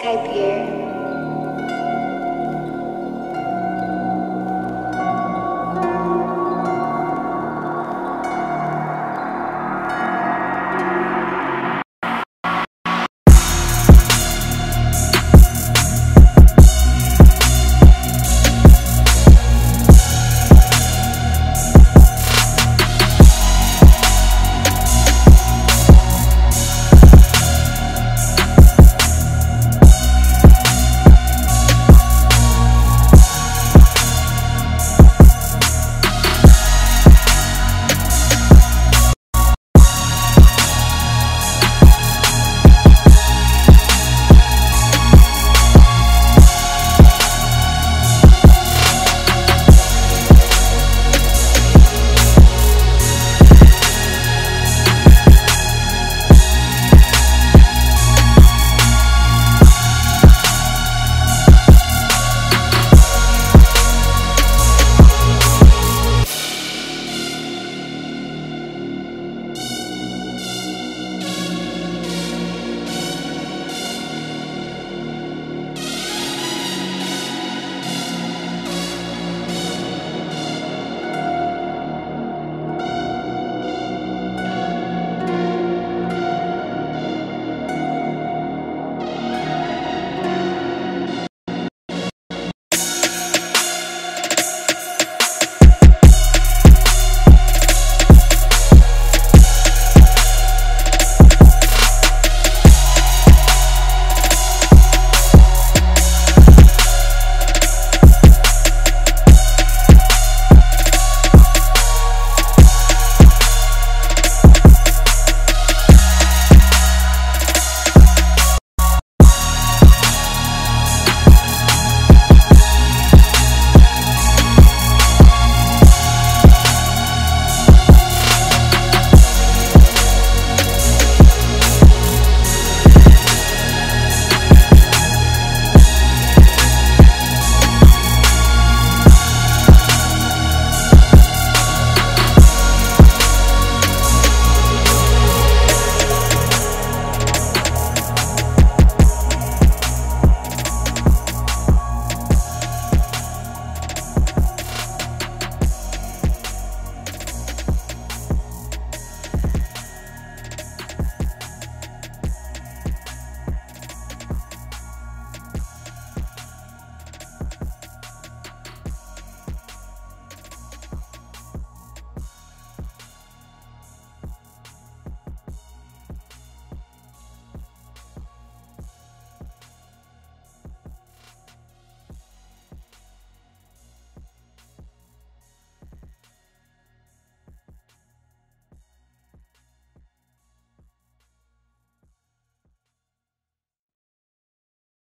开别人。